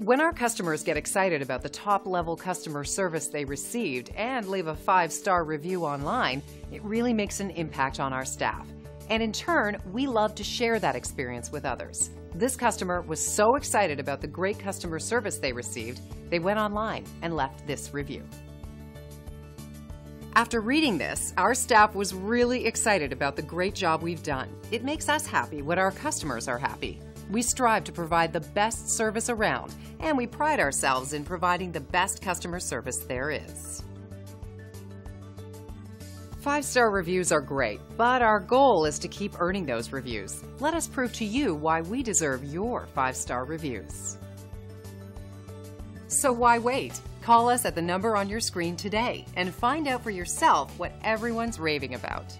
When our customers get excited about the top level customer service they received and leave a five star review online, it really makes an impact on our staff. And in turn, we love to share that experience with others. This customer was so excited about the great customer service they received, they went online and left this review. After reading this, our staff was really excited about the great job we've done. It makes us happy when our customers are happy. We strive to provide the best service around, and we pride ourselves in providing the best customer service there is. Five star reviews are great, but our goal is to keep earning those reviews. Let us prove to you why we deserve your five star reviews. So why wait? Call us at the number on your screen today and find out for yourself what everyone's raving about.